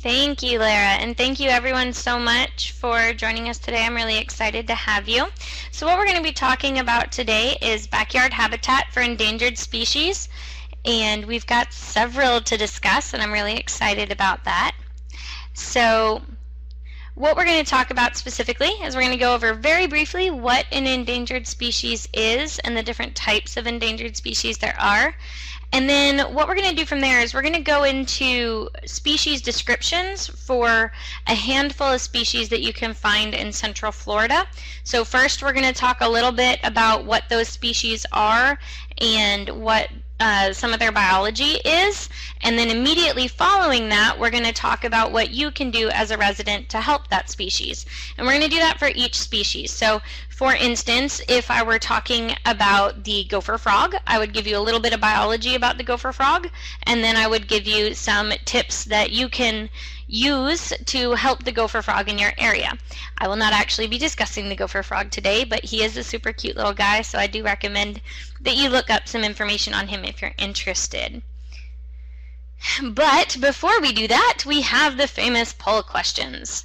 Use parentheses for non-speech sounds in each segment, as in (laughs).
Thank you, Lara, and thank you everyone so much for joining us today. I'm really excited to have you. So what we're going to be talking about today is backyard habitat for endangered species, and we've got several to discuss, and I'm really excited about that. So what we're going to talk about specifically is we're going to go over very briefly what an endangered species is and the different types of endangered species there are. And then what we're going to do from there is we're going to go into species descriptions for a handful of species that you can find in central Florida. So first we're going to talk a little bit about what those species are and what uh, some of their biology is. And then immediately following that, we're going to talk about what you can do as a resident to help that species. And we're going to do that for each species. So for instance, if I were talking about the gopher frog, I would give you a little bit of biology about the gopher frog, and then I would give you some tips that you can use to help the gopher frog in your area. I will not actually be discussing the gopher frog today, but he is a super cute little guy, so I do recommend that you look up some information on him if you're interested. But before we do that, we have the famous poll questions.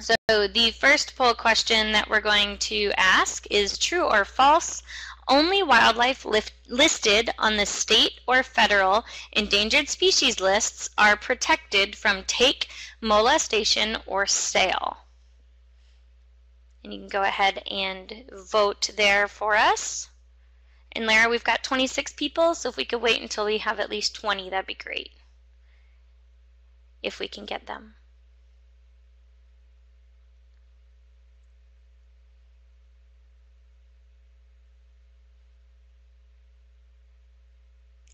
So the first poll question that we're going to ask is true or false only wildlife listed on the state or federal endangered species lists are protected from take, molestation, or sale. And you can go ahead and vote there for us. And Lara, we've got 26 people, so if we could wait until we have at least 20, that'd be great. If we can get them.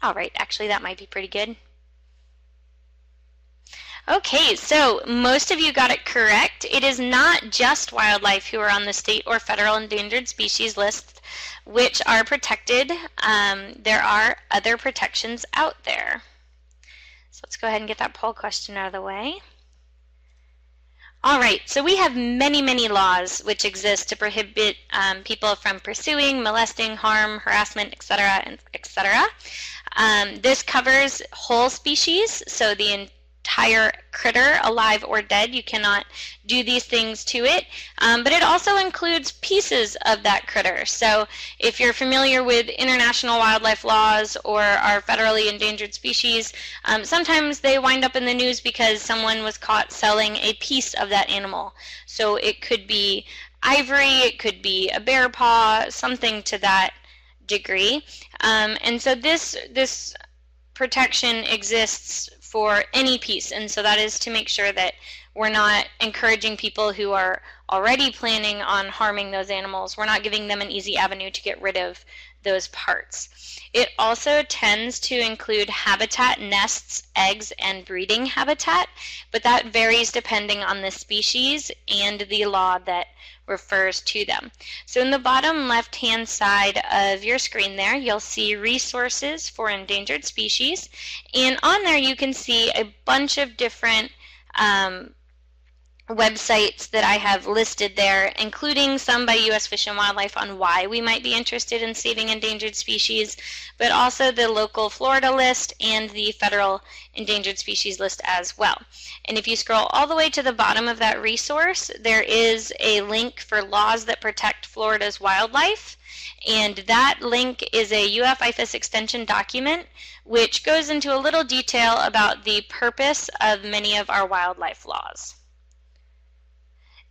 All right, actually that might be pretty good. Okay, so most of you got it correct. It is not just wildlife who are on the state or federal endangered species list, which are protected. Um, there are other protections out there. So let's go ahead and get that poll question out of the way. All right, so we have many, many laws which exist to prohibit um, people from pursuing, molesting, harm, harassment, etc., etc. Um, this covers whole species, so the entire critter, alive or dead. You cannot do these things to it. Um, but it also includes pieces of that critter. So if you're familiar with international wildlife laws or our federally endangered species, um, sometimes they wind up in the news because someone was caught selling a piece of that animal. So it could be ivory, it could be a bear paw, something to that degree. Um, and so this, this protection exists for any piece. And so that is to make sure that we're not encouraging people who are already planning on harming those animals. We're not giving them an easy avenue to get rid of those parts. It also tends to include habitat, nests, eggs, and breeding habitat, but that varies depending on the species and the law that refers to them. So in the bottom left hand side of your screen there, you'll see resources for endangered species. And on there you can see a bunch of different um, websites that I have listed there, including some by U.S. Fish and Wildlife on why we might be interested in saving endangered species, but also the local Florida list and the federal endangered species list as well. And if you scroll all the way to the bottom of that resource, there is a link for laws that protect Florida's wildlife. And that link is a UF-IFAS extension document which goes into a little detail about the purpose of many of our wildlife laws.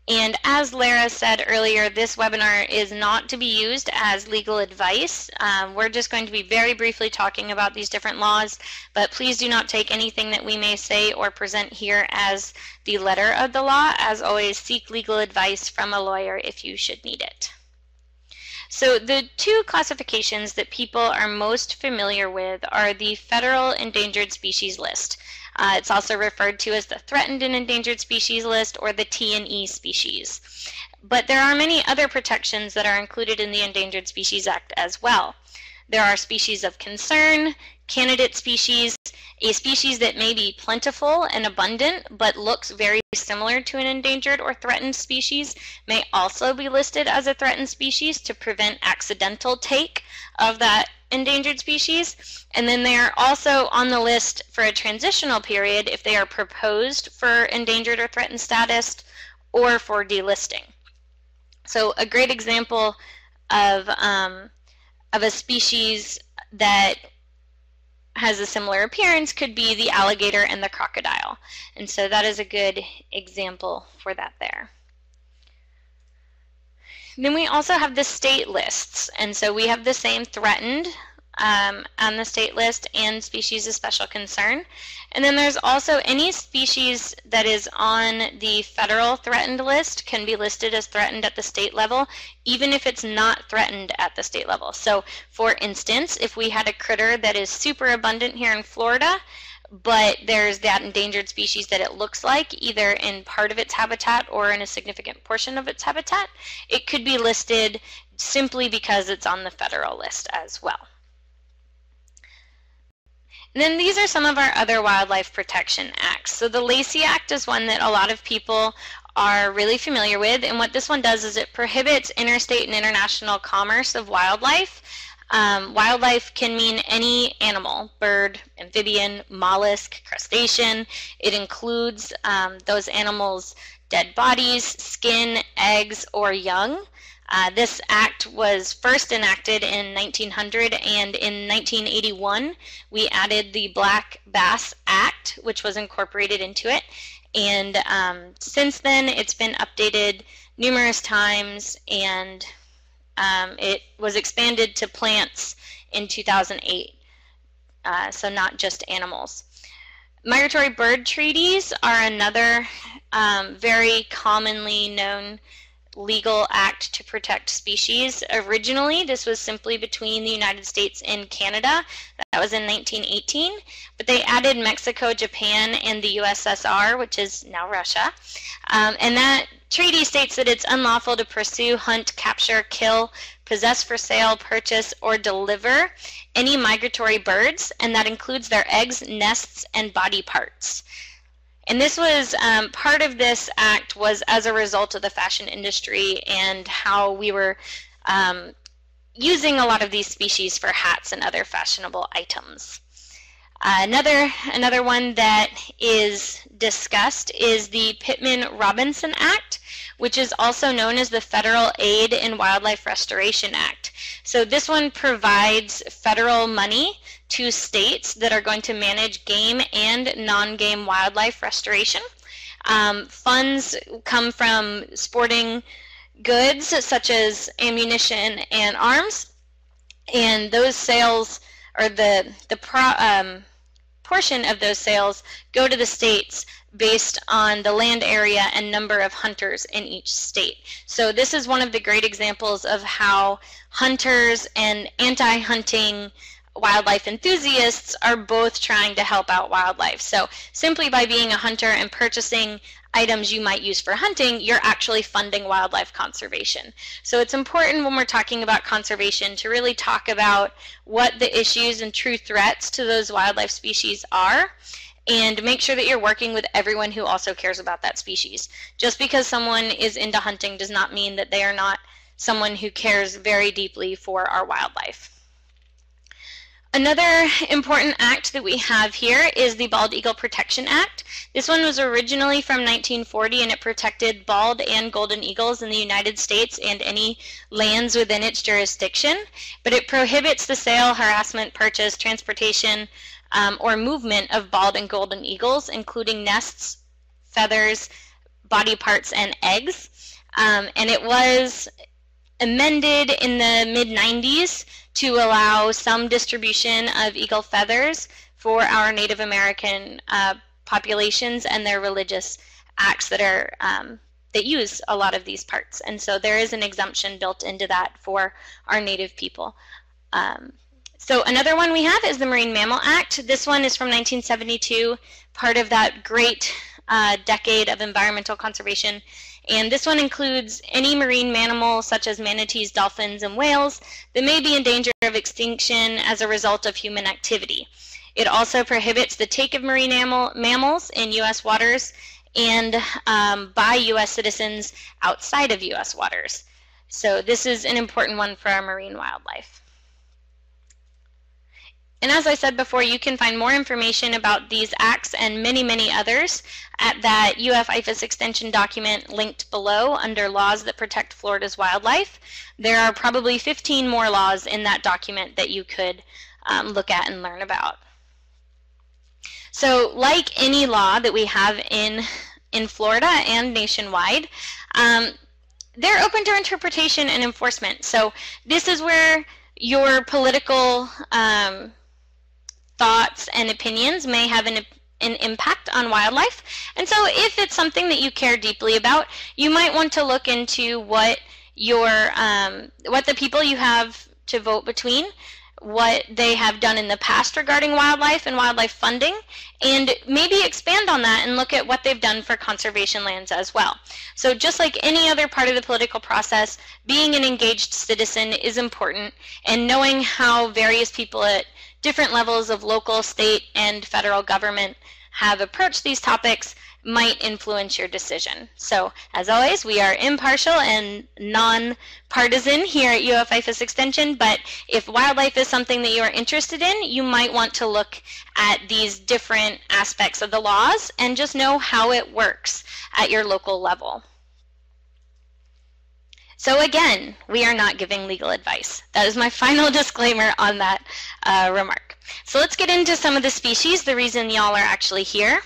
And as Lara said earlier, this webinar is not to be used as legal advice. Um, we're just going to be very briefly talking about these different laws, but please do not take anything that we may say or present here as the letter of the law. As always, seek legal advice from a lawyer if you should need it. So the two classifications that people are most familiar with are the Federal Endangered Species List. Uh, it's also referred to as the Threatened and Endangered Species List or the T&E species. But there are many other protections that are included in the Endangered Species Act as well. There are species of concern, candidate species, a species that may be plentiful and abundant but looks very similar to an endangered or threatened species may also be listed as a threatened species to prevent accidental take of that endangered species. And then they are also on the list for a transitional period if they are proposed for endangered or threatened status or for delisting. So a great example of, um, of a species that has a similar appearance could be the alligator and the crocodile. And so that is a good example for that there. Then we also have the state lists. And so we have the same threatened um, on the state list and species of special concern. And then there's also any species that is on the federal threatened list can be listed as threatened at the state level, even if it's not threatened at the state level. So for instance, if we had a critter that is super abundant here in Florida, but there's that endangered species that it looks like, either in part of its habitat or in a significant portion of its habitat, it could be listed simply because it's on the federal list as well. And then these are some of our other wildlife protection acts. So the Lacey Act is one that a lot of people are really familiar with. And what this one does is it prohibits interstate and international commerce of wildlife. Um, wildlife can mean any animal, bird, amphibian, mollusk, crustacean. It includes um, those animals' dead bodies, skin, eggs, or young. Uh, this act was first enacted in 1900 and in 1981 we added the Black Bass Act which was incorporated into it and um, since then it's been updated numerous times and um, it was expanded to plants in 2008 uh, so not just animals. Migratory bird treaties are another um, very commonly known legal act to protect species. Originally, this was simply between the United States and Canada. That was in 1918. But they added Mexico, Japan, and the USSR, which is now Russia. Um, and that treaty states that it's unlawful to pursue, hunt, capture, kill, possess for sale, purchase, or deliver any migratory birds, and that includes their eggs, nests, and body parts. And this was um, part of this act was as a result of the fashion industry and how we were um, using a lot of these species for hats and other fashionable items. Uh, another another one that is discussed is the Pittman-Robertson Act, which is also known as the Federal Aid in Wildlife Restoration Act. So this one provides federal money to states that are going to manage game and non-game wildlife restoration. Um, funds come from sporting goods such as ammunition and arms, and those sales or the the pro, um, portion of those sales go to the states based on the land area and number of hunters in each state. So this is one of the great examples of how hunters and anti-hunting wildlife enthusiasts are both trying to help out wildlife. So simply by being a hunter and purchasing items you might use for hunting, you're actually funding wildlife conservation. So it's important when we're talking about conservation to really talk about what the issues and true threats to those wildlife species are and make sure that you're working with everyone who also cares about that species. Just because someone is into hunting does not mean that they are not someone who cares very deeply for our wildlife. Another important act that we have here is the Bald Eagle Protection Act. This one was originally from 1940 and it protected bald and golden eagles in the United States and any lands within its jurisdiction, but it prohibits the sale, harassment, purchase, transportation, um, or movement of bald and golden eagles, including nests, feathers, body parts, and eggs. Um, and it was amended in the mid 90s to allow some distribution of eagle feathers for our Native American uh, populations and their religious acts that are um, that use a lot of these parts. And so there is an exemption built into that for our Native people. Um, so another one we have is the Marine Mammal Act. This one is from 1972, part of that great uh, decade of environmental conservation And this one includes any marine mammal such as manatees, dolphins, and whales that may be in danger of extinction as a result of human activity. It also prohibits the take of marine mammal, mammals in U.S. waters and um, by U.S. citizens outside of U.S. waters. So this is an important one for our marine wildlife. And as I said before, you can find more information about these acts and many, many others at that UF IFAS extension document linked below under Laws That Protect Florida's Wildlife. There are probably 15 more laws in that document that you could um, look at and learn about. So like any law that we have in, in Florida and nationwide, um, they're open to interpretation and enforcement. So this is where your political um, thoughts and opinions may have an, an impact on wildlife. And so if it's something that you care deeply about, you might want to look into what your um, what the people you have to vote between what they have done in the past regarding wildlife and wildlife funding, and maybe expand on that and look at what they've done for conservation lands as well. So just like any other part of the political process, being an engaged citizen is important, and knowing how various people at different levels of local, state, and federal government have approached these topics might influence your decision. So, as always, we are impartial and non-partisan here at UF IFAS Extension, but if wildlife is something that you are interested in, you might want to look at these different aspects of the laws and just know how it works at your local level. So again, we are not giving legal advice. That is my (laughs) final disclaimer on that uh, remark. So let's get into some of the species, the reason y'all are actually here.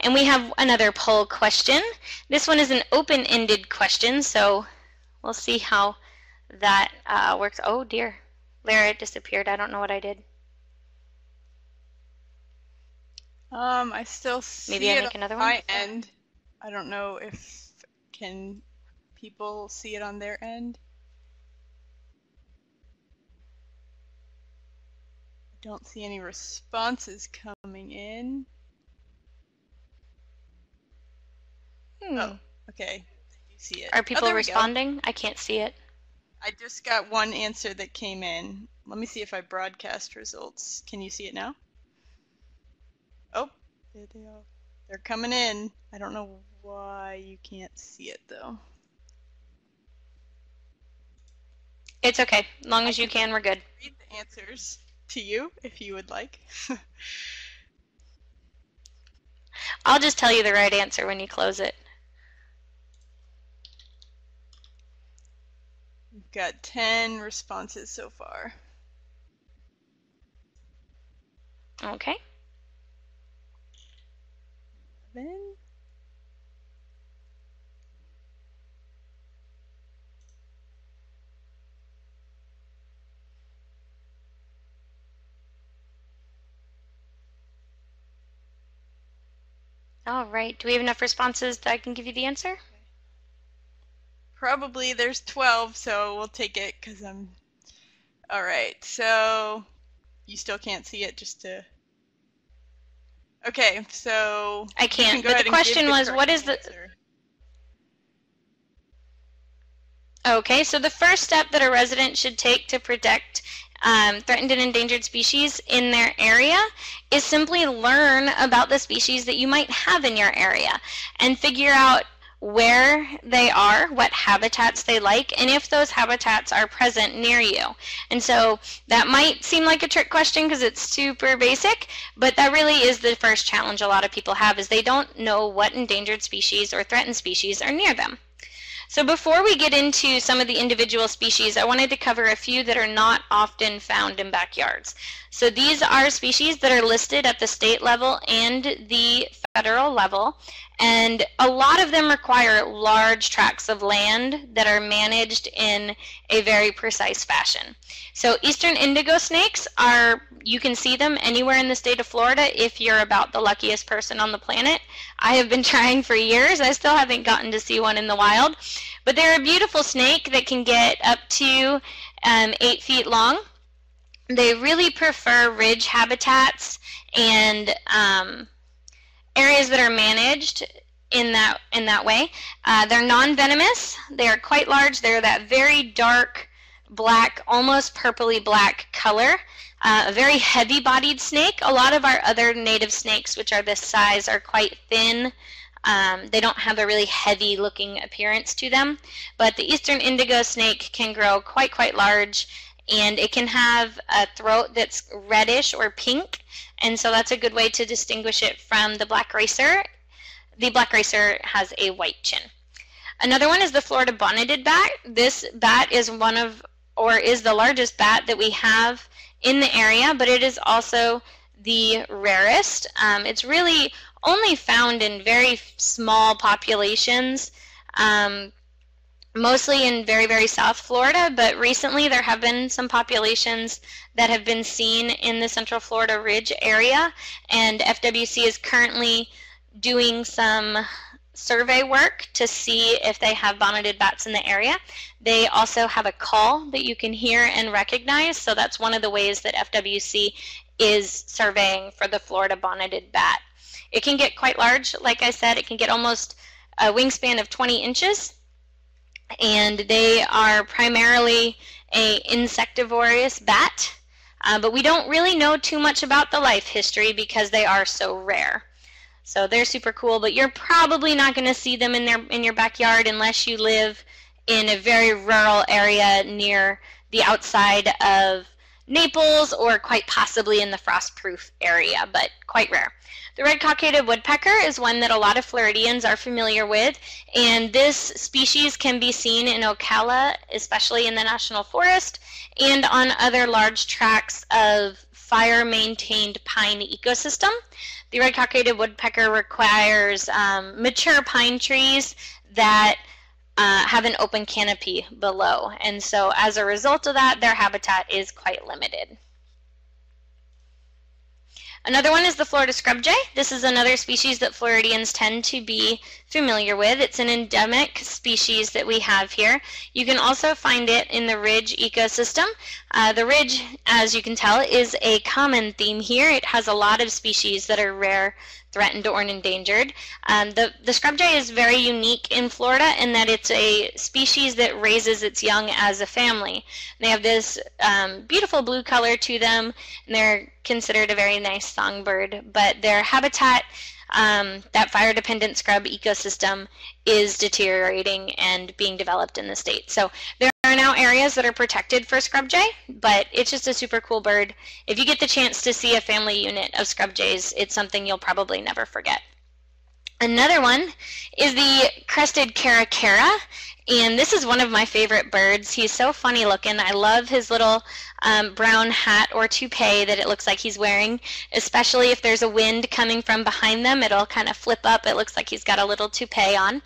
And we have another poll question. This one is an open-ended question, so we'll see how that uh, works. Oh dear, Lara disappeared. I don't know what I did. Um, I still see Maybe I make another on one? end. I don't know if can people see it on their end. I don't see any responses coming in. Hmm. Oh, okay. You see it. Are Oh, people go. responding? I can't see it. I just got one answer that came in. Let me see if I broadcast results. Can you see it now? Oh, there they are. They're coming in. I don't know why you can't see it though. It's okay. As long as you can, we're good. Read the answers to you if you would like. (laughs) I'll just tell you the right answer when you close it. We've got 10 responses so far. Okay. Then All right. Do we have enough responses that I can give you the answer? probably there's 12, so we'll take it because I'm. All right, so you still can't see it just to. Okay, so. I can't, can go but the question the was, what is the- answer. Okay, so the first step that a resident should take to protect um, threatened and endangered species in their area is simply learn about the species that you might have in your area and figure out where they are, what habitats they like, and if those habitats are present near you. And so that might seem like a trick question because it's super basic, but that really is the first challenge a lot of people have is they don't know what endangered species or threatened species are near them. So before we get into some of the individual species, I wanted to cover a few that are not often found in backyards. So these are species that are listed at the state level and the federal level, and a lot of them require large tracts of land that are managed in a very precise fashion. So eastern indigo snakes are, you can see them anywhere in the state of Florida if you're about the luckiest person on the planet. I have been (laughs) trying for years. I still haven't gotten to see one in the wild. But they're a beautiful snake that can get up to um, eight feet long. They really prefer ridge habitats and um, areas that are managed in that in that way. Uh, they're non-venomous. They are quite large. They're that very dark black, almost purpley black color. Uh, a very heavy-bodied snake. A lot of our other native snakes, which are this size, are quite thin. Um, they don't have a really heavy-looking appearance to them. But the eastern indigo snake can grow quite, quite large, and it can have a throat that's reddish or pink, and so that's a good way to distinguish it from the black racer the black racer has a white chin. Another one is the Florida bonneted bat. This bat is one of, or is the largest bat that we have in the area, but it is also the rarest. Um, it's really only found in very small populations, um, mostly in very, very South Florida, but recently there have been some populations that have been seen in the Central Florida Ridge area, and FWC is currently doing some survey work to see if they have bonneted bats in the area. They also have a call that you can hear and recognize, so that's one of the ways that FWC is surveying for the Florida bonneted bat. It can get quite large, like I said, it can get almost a wingspan of 20 inches, and they are primarily a insectivorous bat, uh, but we don't really know too much about the life history because they are so rare. So they're super cool, but you're probably not going to see them in their in your backyard unless you live in a very rural area near the outside of Naples or quite possibly in the Frostproof area, but quite rare. The red cockaded woodpecker is one that a lot of Floridians are familiar with, and this species can be seen in Ocala, especially in the National Forest, and on other large tracts of fire-maintained pine ecosystem. The red cockaded woodpecker requires um, mature pine trees that uh, have an open canopy below. And so as a result of that, their habitat is quite limited. Another one is the Florida scrub jay. This is another species that Floridians tend to be familiar with. It's an endemic species that we have here. You can also find it in the ridge ecosystem. Uh, the ridge, as you can tell, is a common theme here. It has a lot of species that are rare threatened or endangered. Um, the, the scrub jay is very unique in Florida in that it's a species that raises its young as a family. They have this um, beautiful blue color to them, and they're considered a very nice songbird, but their habitat um, that fire dependent scrub ecosystem is deteriorating and being developed in the state. So there are now areas that are protected for scrub jay, but it's just a super cool bird. If you get the chance to see a family unit of scrub jays, it's something you'll probably never forget. Another one is the crested caracara, and this is one of my favorite birds. He's so funny looking. I love his little um, brown hat or toupee that it looks like he's wearing, especially if there's a wind coming from behind them. It'll kind of flip up. It looks like he's got a little toupee on.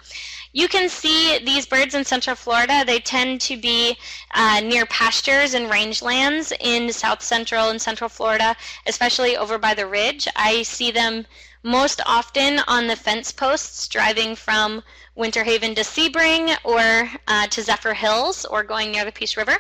You can see these birds in central Florida. They tend to be uh, near pastures and rangelands in south central and central Florida, especially over by the ridge. I see them most often on the fence posts driving from Winter Haven to Sebring or uh, to Zephyrhills or going near the Peace River.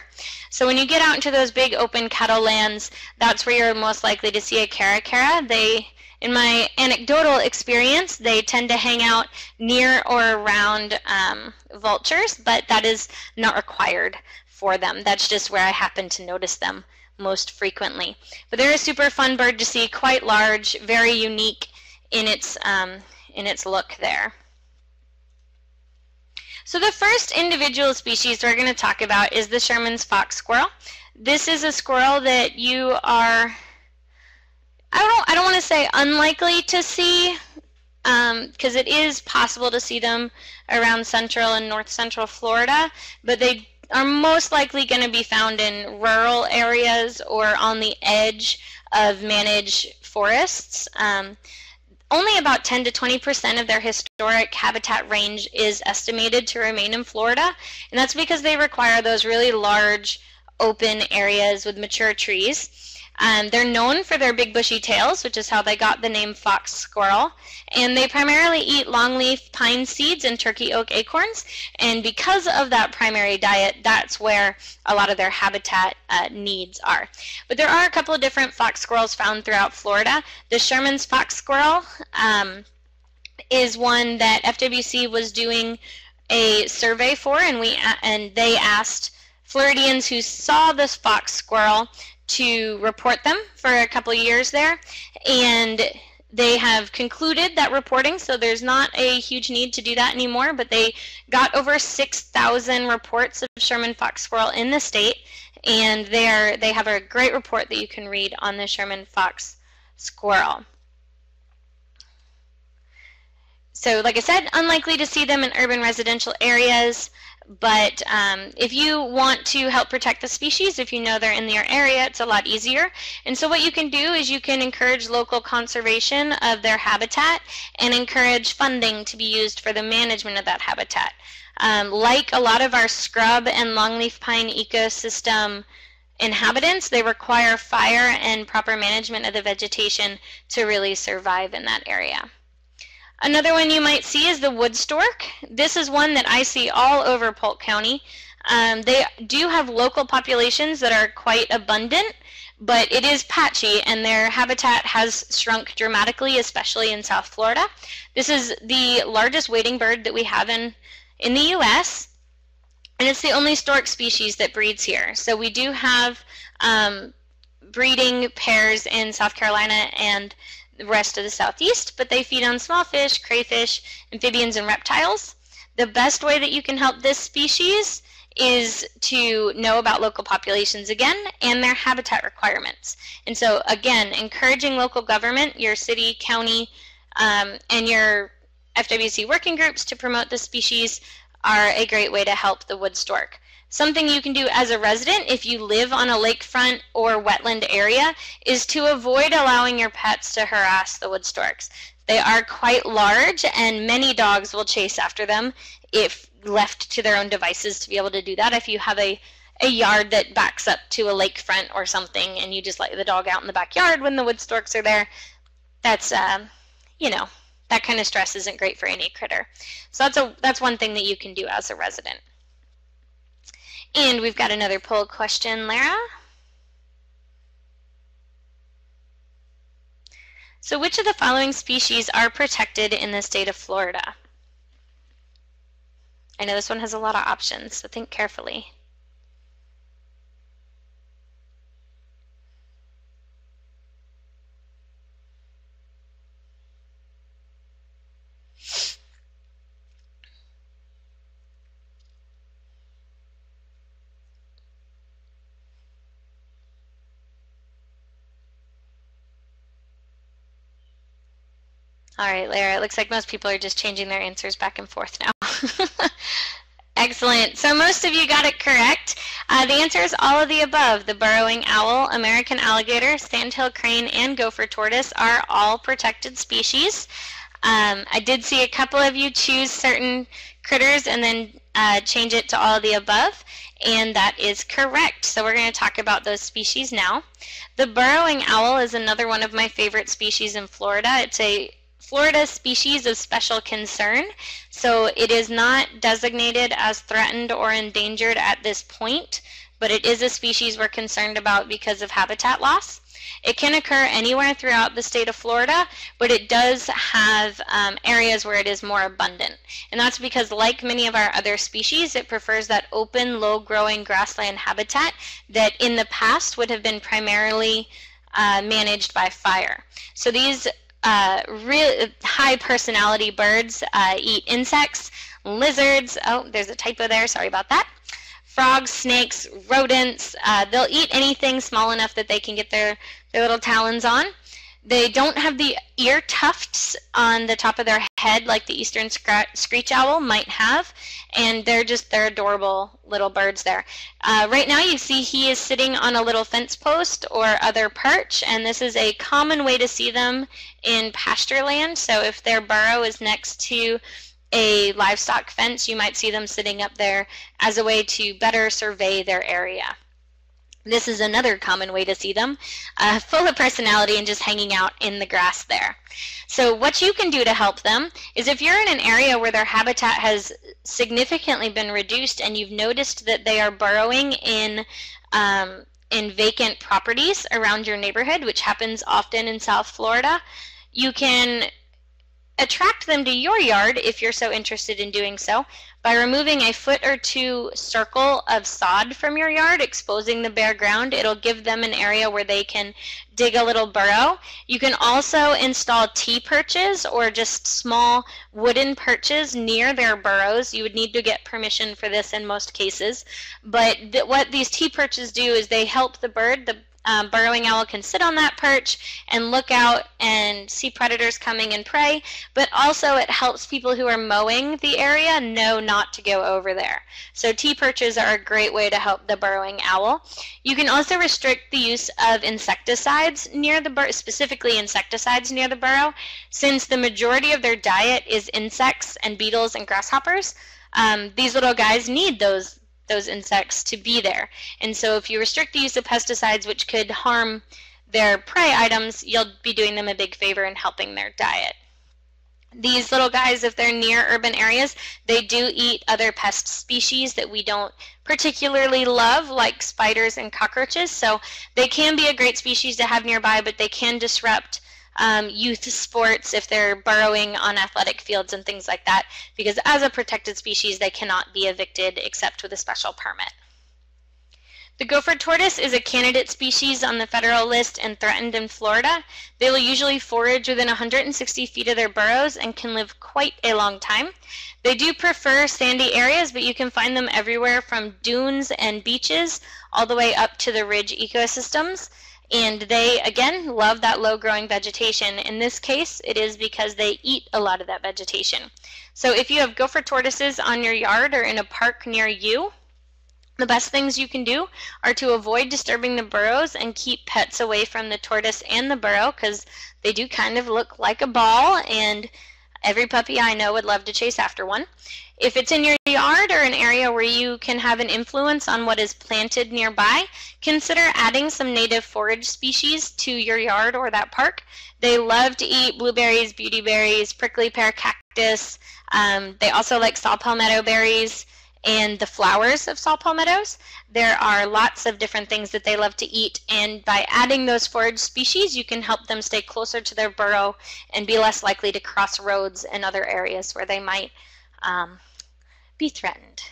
So when you get out into those big open cattle lands, that's where you're most likely to see a caracara. They, in my anecdotal experience, they tend to hang out near or around um, vultures, but that is not required for them. That's just where I happen to notice them most frequently. But they're a super fun bird to see, quite large, very unique in its um, in its look there. So the first individual species we're going to talk about is the Sherman's fox squirrel. This is a squirrel that you are, I don't, I don't want to say unlikely to see, because um, it is possible to see them around central and north central Florida, but they are most likely going to be found in rural areas or on the edge of managed forests. Um, only about 10 to 20 percent of their historic habitat range is estimated to remain in Florida, and that's because they require those really large open areas with mature trees. Um, they're known for their big bushy tails, which is how they got the name fox squirrel. And they primarily eat longleaf pine seeds and turkey oak acorns. And because of that primary diet, that's where a lot of their habitat uh, needs are. But there are a couple of different fox squirrels found throughout Florida. The Sherman's fox squirrel. Um, is one that FWC was doing a survey for, and we and they asked Floridians who saw this fox squirrel to report them for a couple years there, and they have concluded that reporting, so there's not a huge need to do that anymore, but they got over 6,000 reports of Sherman fox squirrel in the state, and they, are, they have a great report that you can read on the Sherman fox squirrel. So like I said, unlikely to see them in urban residential areas. But um, if you want to help protect the species, if you know they're in your area, it's a lot easier. And so what you can do is you can encourage local conservation of their habitat and encourage funding to be used for the management of that habitat. Um, like a lot of our scrub and longleaf pine ecosystem inhabitants, they require fire and proper management of the vegetation to really survive in that area. Another one you might see is the wood stork. This is one that I see all over Polk County. Um, they do have local populations that are quite abundant, but it is patchy and their habitat has shrunk dramatically, especially in South Florida. This is the largest wading bird that we have in, in the U.S., and it's the only stork species that breeds here. So we do have um, breeding pairs in South Carolina and rest of the southeast, but they feed on small fish, crayfish, amphibians, and reptiles. The best way that you can help this species is to know about local populations again and their habitat requirements. And so again, encouraging local government, your city, county, um, and your FWC working groups to promote the species are a great way to help the wood stork. Something you can do as a resident if you live on a lakefront or wetland area is to avoid allowing your pets to harass the wood storks. They are quite large and many dogs will chase after them if left to their own devices to be able to do that. If you have a, a yard that backs up to a lakefront or something and you just let the dog out in the backyard when the wood storks are there, that's, uh, you know, that kind of stress isn't great for any critter. So that's, a, that's one thing that you can do as a resident. And we've got another poll question, Lara. So which of the following species are protected in the state of Florida? I know this one has a lot of options, so think carefully. All right, Lara, it looks like most people are just changing their answers back and forth now. (laughs) Excellent. So most of you got it correct. Uh, the answer is all of the above. The burrowing owl, American alligator, sandhill crane, and gopher tortoise are all protected species. Um, I did see a couple of you choose certain critters and then uh, change it to all of the above, and that is correct. So we're going to talk about those species now. The burrowing owl is another one of my favorite species in Florida. It's a Florida species of special concern, so it is not designated as threatened or endangered at this point, but it is a species we're concerned about because of habitat loss. It can occur anywhere throughout the state of Florida, but it does have um, areas where it is more abundant. And that's because, like many of our other species, it prefers that open, low-growing grassland habitat that in the past would have been primarily uh, managed by fire. So these uh, real high personality birds uh, eat insects, lizards. Oh, there's a typo there. Sorry about that. Frogs, snakes, rodents. Uh, they'll eat anything small enough that they can get their, their little talons on. They don't have the ear tufts on the top of their head like the eastern screech owl might have, and they're just they're adorable little birds there. Uh, right now you see he is sitting on a little fence post or other perch, and this is a common way to see them in pasture land. So if their burrow is next to a livestock fence, you might see them sitting up there as a way to better survey their area. This is another common way to see them, uh, full of personality and just hanging out in the grass there. So what you can do to help them is if you're in an area where their habitat has significantly been reduced and you've noticed that they are burrowing in um, in vacant properties around your neighborhood, which happens often in South Florida, you can attract them to your yard if you're so interested in doing so by removing a foot or two circle of sod from your yard, exposing the bare ground. It'll give them an area where they can dig a little burrow. You can also install T perches or just small wooden perches near their burrows. You would need to get permission for this in most cases. But th what these T perches do is they help the bird, the um, burrowing owl can sit on that perch and look out and see predators coming and prey, but also it helps people who are mowing the area know not to go over there. So T perches are a great way to help the burrowing owl. You can also restrict the use of insecticides near the burrow, specifically insecticides near the burrow, since the majority of their diet is insects and beetles and grasshoppers. Um, these little guys need those those insects to be there. And so if you restrict the use of pesticides, which could harm their prey items, you'll be doing them a big favor in helping their diet. These little guys, if they're near urban areas, they do eat other pest species that we don't particularly love, like spiders and cockroaches. So they can be a great species to have nearby, but they can disrupt um, youth sports if they're burrowing on athletic fields and things like that, because as a protected species, they cannot be evicted except with a special permit. The gopher tortoise is a candidate species on the federal list and threatened in Florida. They will usually forage within 160 feet of their burrows and can live quite a long time. They do prefer sandy areas, but you can find them everywhere from dunes and beaches all the way up to the ridge ecosystems. And they, again, love that low growing vegetation. In this case, it is because they eat a lot of that vegetation. So if you have gopher tortoises on your yard or in a park near you, the best things you can do are to avoid disturbing the burrows and keep pets away from the tortoise and the burrow because they do kind of look like a ball and every puppy I know would love to chase after one. If it's in your yard or an area where you can have an influence on what is planted nearby, consider adding some native forage species to your yard or that park. They love to eat blueberries, beautyberries, prickly pear cactus. Um, they also like saw palmetto berries and the flowers of saw palmettos. There are lots of different things that they love to eat, and by adding those forage species, you can help them stay closer to their burrow and be less likely to cross roads and other areas where they might um, be threatened.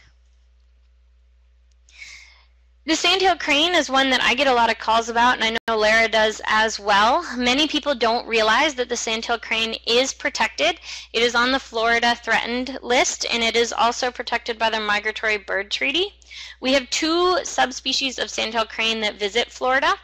The sandhill crane is one that I get a lot of calls about, and I know Lara does as well. Many people don't realize that the sandhill crane is protected. It is on the Florida threatened list, and it is also protected by the Migratory Bird Treaty. We have two subspecies of sandhill crane that visit Florida.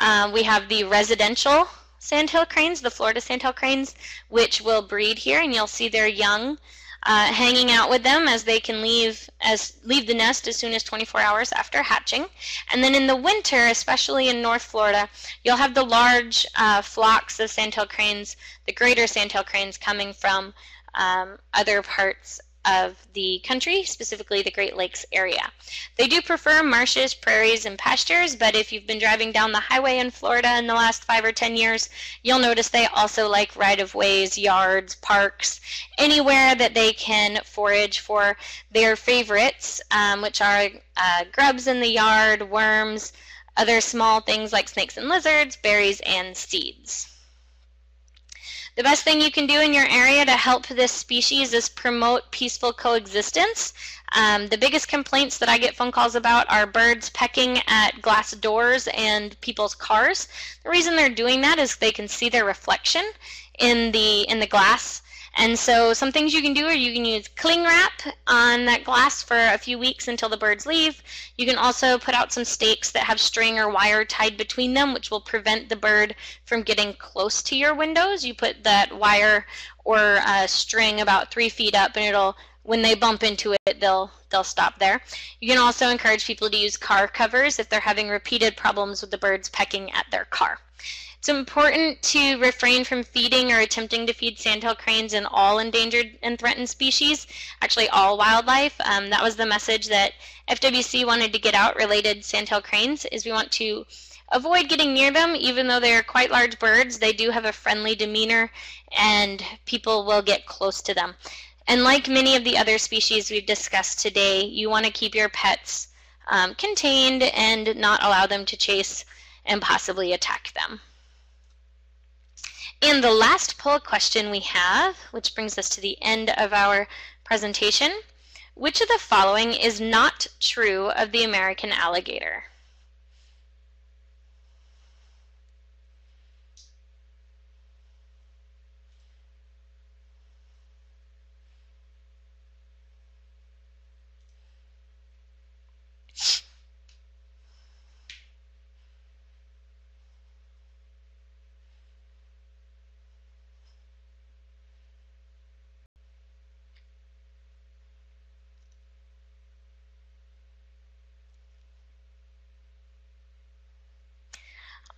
Uh, we have the residential sandhill cranes, the Florida sandhill cranes, which will breed here, and you'll see their young uh, hanging out with them as they can leave as leave the nest as soon as 24 hours after hatching. And then in the winter, especially in North Florida, you'll have the large uh, flocks of sandhill cranes, the greater sandhill cranes coming from um, other parts of the country, specifically the Great Lakes area. They do prefer marshes, prairies, and pastures, but if you've been driving down the highway in Florida in the last five or ten years, you'll notice they also like right-of-ways, yards, parks, anywhere that they can forage for their favorites, um, which are uh, grubs in the yard, worms, other small things like snakes and lizards, berries, and seeds. The best thing you can do in your area to help this species is promote peaceful coexistence. Um, the biggest complaints that I get phone calls about are birds pecking at glass doors and people's cars. The reason they're doing that is they can see their reflection in the in the glass and so some things you can do are you can use cling wrap on that glass for a few weeks until the birds leave. You can also put out some stakes that have string or wire tied between them, which will prevent the bird from getting close to your windows. You put that wire or uh, string about three feet up and it'll when they bump into it, they'll they'll stop there. You can also encourage people to use car covers if they're having repeated problems with the birds pecking at their car. It's important to refrain from feeding or attempting to feed sandhill cranes in all endangered and threatened species, actually all wildlife. Um, that was the message that FWC wanted to get out related sandhill cranes is we want to avoid getting near them. Even though they're quite large birds they do have a friendly demeanor and people will get close to them. And like many of the other species we've discussed today you want to keep your pets um, contained and not allow them to chase and possibly attack them And the last poll question we have, which brings us to the end of our presentation, which of the following is not true of the American alligator?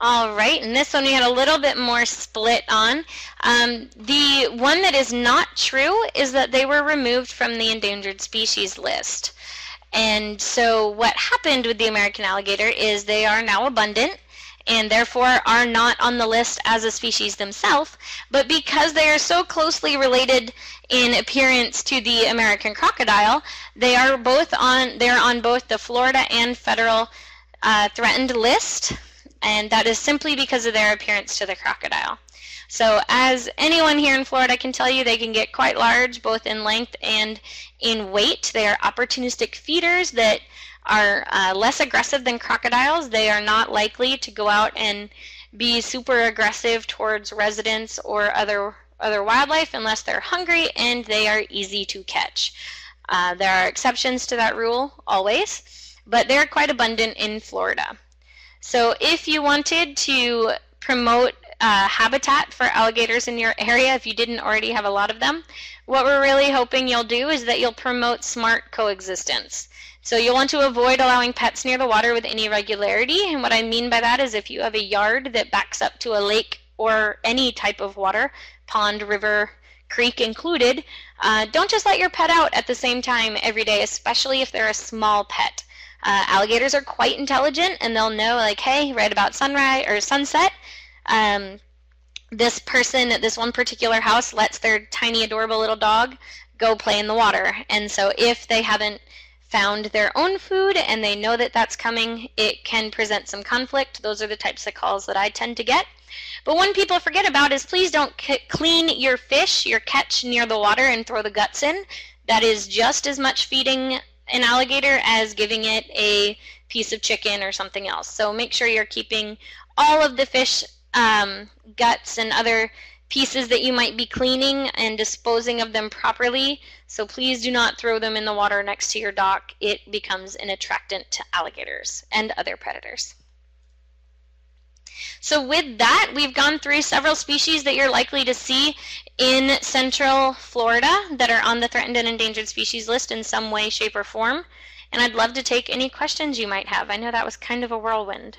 All right, and this one we had a little bit more split on. Um, the one that is not true is that they were removed from the endangered species list. And so what happened with the American alligator is they are now abundant and therefore are not on the list as a species themselves, but because they are so closely related in appearance to the American crocodile, they are both on they're on both the Florida and federal uh, threatened list and that is simply because of their appearance to the crocodile. So as anyone here in Florida can tell you, they can get quite large, both in length and in weight. They are opportunistic feeders that are uh, less aggressive than crocodiles. They are not likely to go out and be super aggressive towards residents or other other wildlife unless they're hungry and they are easy to catch. Uh, there are exceptions to that rule always, but they're quite abundant in Florida. So if you wanted to promote uh, habitat for alligators in your area, if you didn't already have a lot of them, what we're really hoping you'll do is that you'll promote smart coexistence. So you'll want to avoid allowing pets near the water with any regularity. And what I mean by that is if you have a yard that backs up to a lake or any type of water, pond, river, creek included, uh, don't just let your pet out at the same time every day, especially if they're a small pet. Uh, alligators are quite intelligent and they'll know like, hey, right about sunrise or sunset, um, this person at this one particular house lets their tiny adorable little dog go play in the water. And so if they haven't found their own food and they know that that's coming, it can present some conflict. Those are the types of calls that I tend to get. But one people forget about is please don't clean your fish, your catch near the water and throw the guts in. That is just as much feeding an alligator as giving it a piece of chicken or something else. So make sure you're keeping all of the fish um, guts and other pieces that you might be cleaning and disposing of them properly. So please do not throw them in the water next to your dock. It becomes an attractant to alligators and other predators. So with that, we've gone through several species that you're likely to see in central Florida that are on the threatened and endangered species list in some way, shape, or form. And I'd love to take any questions you might have. I know that was kind of a whirlwind.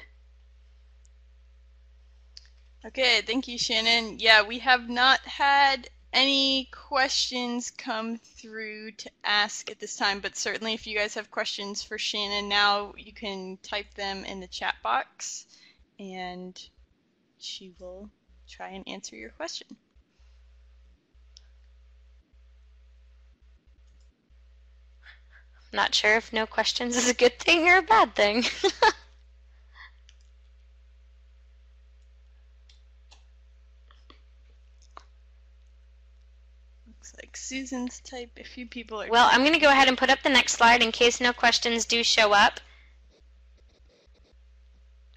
Okay, thank you, Shannon. Yeah, we have not had any questions come through to ask at this time, but certainly if you guys have questions for Shannon now, you can type them in the chat box and she will try and answer your question. Not sure if no questions is a good thing or a bad thing. (laughs) Looks like Susan's type. A few people are. Well, I'm going to go ahead and put up the next slide in case no questions do show up.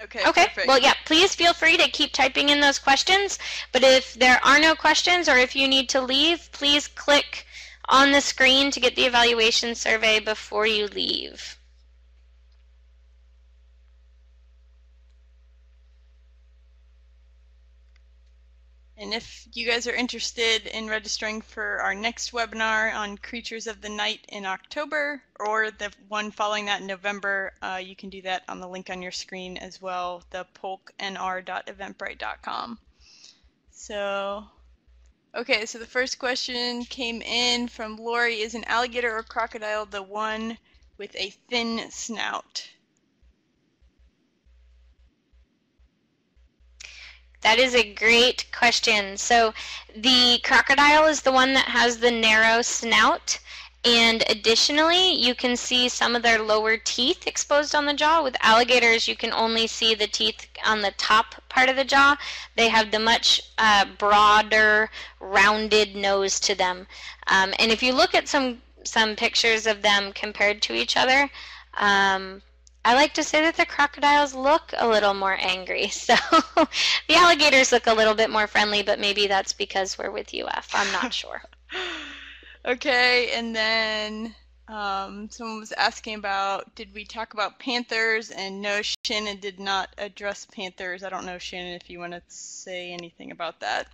Okay. Okay. Perfect. Well, yeah, please feel free to keep typing in those questions. But if there are no questions or if you need to leave, please click on the screen to get the evaluation survey before you leave. And if you guys are interested in registering for our next webinar on Creatures of the Night in October or the one following that in November, uh, you can do that on the link on your screen as well, the polknr.eventbrite.com. So, okay, so the first question came in from Lori Is an alligator or crocodile the one with a thin snout? That is a great question. So the crocodile is the one that has the narrow snout, And additionally, you can see some of their lower teeth exposed on the jaw. With alligators, you can only see the teeth on the top part of the jaw. They have the much uh, broader, rounded nose to them. Um, and if you look at some some pictures of them compared to each other, um, I like to say that the crocodiles look a little more angry. (laughs) So the alligators look a little bit more friendly, but maybe that's because we're with UF. I'm not sure. (laughs) Okay, and then um, someone was asking about did we talk about panthers? And no, Shannon did not address panthers. I don't know, Shannon, if you want to say anything about that.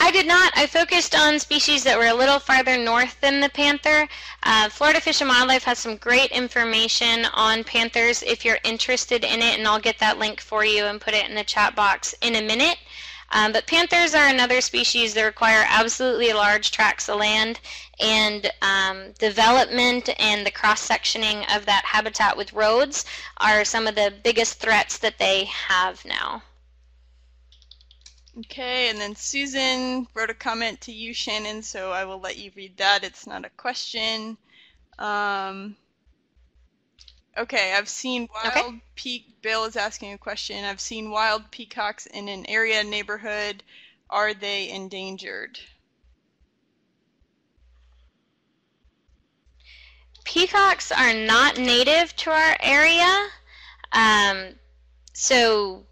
I did not. I focused on species that were a little farther north than the panther. Uh, Florida Fish and Wildlife has some great information on panthers if you're interested in it, and I'll get that link for you and put it in the chat box in a minute. Um, but panthers are another species that require absolutely large tracts of land and um, development and the cross-sectioning of that habitat with roads are some of the biggest threats that they have now. Okay, and then Susan wrote a comment to you, Shannon, so I will let you read that. It's not a question. Um, Okay, I've seen wild okay. peak. Bill is asking a question. I've seen wild peacocks in an area neighborhood. Are they endangered? Peacocks are not native to our area, um, so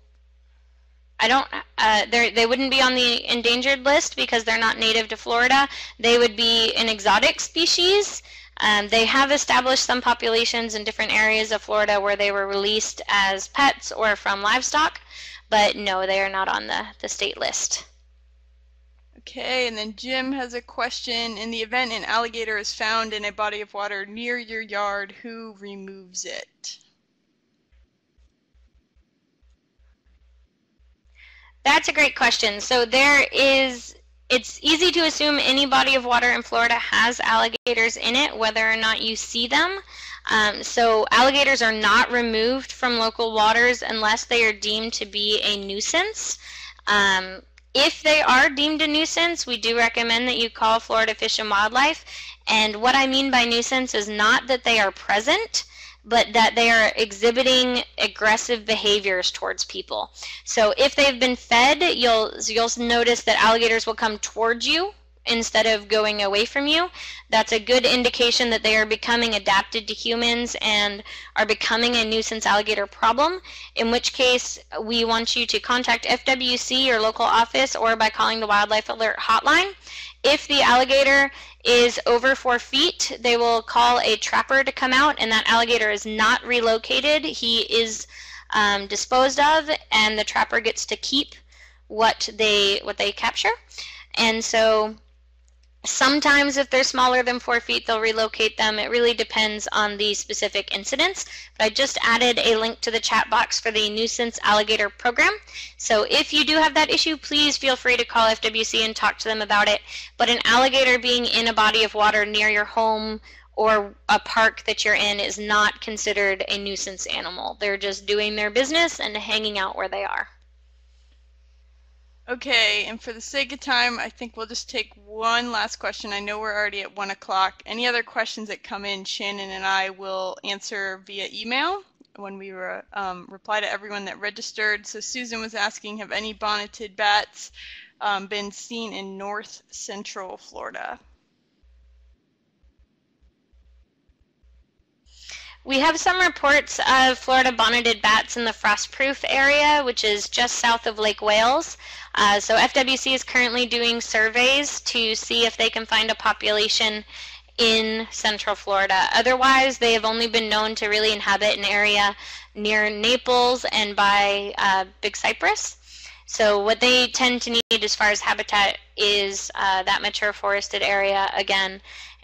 I don't. Uh, they wouldn't be on the endangered list because they're not native to Florida. They would be an exotic species. Um, they have established some populations in different areas of Florida where they were released as pets or from livestock, but no, they are not on the, the state list. Okay, and then Jim has a question. In the event an alligator is found in a body of water near your yard, who removes it? That's a great question. So there is it's easy to assume any body of water in Florida has alligators in it, whether or not you see them. Um, so alligators are not removed from local waters unless they are deemed to be a nuisance. Um, if they are deemed a nuisance, we do recommend that you call Florida Fish and Wildlife. And what I mean by nuisance is not that they are present, but that they are exhibiting aggressive behaviors towards people. So if they've been fed, you'll you'll notice that alligators will come towards you instead of going away from you. That's a good indication that they are becoming adapted to humans and are becoming a nuisance alligator problem, in which case we want you to contact FWC, your local office, or by calling the Wildlife Alert Hotline. If the alligator is over four feet, they will call a trapper to come out, and that alligator is not relocated. He is um, disposed of, and the trapper gets to keep what they what they capture. And so Sometimes if they're smaller than four feet, they'll relocate them. It really depends on the specific incidents. But I just added a link to the chat box for the nuisance alligator program. So if you do have that issue, please feel free to call FWC and talk to them about it. But an alligator being in a body of water near your home or a park that you're in is not considered a nuisance animal. They're just doing their business and hanging out where they are. Okay, and for the sake of time, I think we'll just take one last question. I know we're already at 1 o'clock. Any other questions that come in, Shannon and I will answer via email when we re um, reply to everyone that registered. So Susan was asking, have any bonneted bats um, been seen in north central Florida? We have some reports of Florida bonneted bats in the Frostproof area, which is just south of Lake Wales. Uh, so FWC is currently doing surveys to see if they can find a population in central Florida. Otherwise, they have only been known to really inhabit an area near Naples and by uh, Big Cypress. So what they tend to need as far as habitat is uh, that mature forested area again.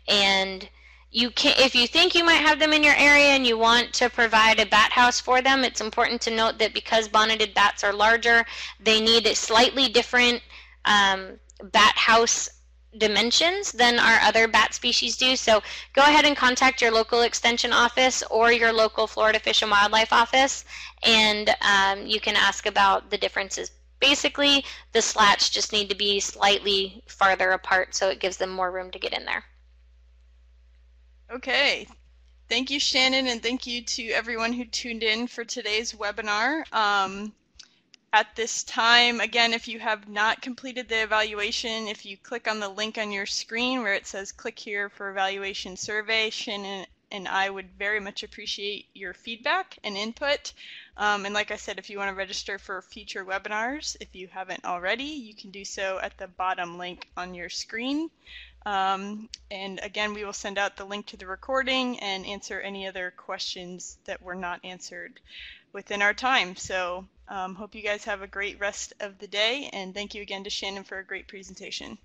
And you can if you think you might have them in your area and you want to provide a bat house for them it's important to note that because bonneted bats are larger they need slightly different um, bat house dimensions than our other bat species do so go ahead and contact your local extension office or your local Florida Fish and Wildlife office and um, you can ask about the differences basically the slats just need to be slightly farther apart so it gives them more room to get in there. Okay. Thank you, Shannon, and thank you to everyone who tuned in for today's webinar. Um, at this time, again, if you have not completed the evaluation, if you click on the link on your screen where it says click here for evaluation survey, Shannon and I would very much appreciate your feedback and input. Um, and like I said, if you want to register for future webinars, if you haven't already, you can do so at the bottom link on your screen. Um, and again, we will send out the link to the recording and answer any other questions that were not answered within our time. So um, hope you guys have a great rest of the day and thank you again to Shannon for a great presentation.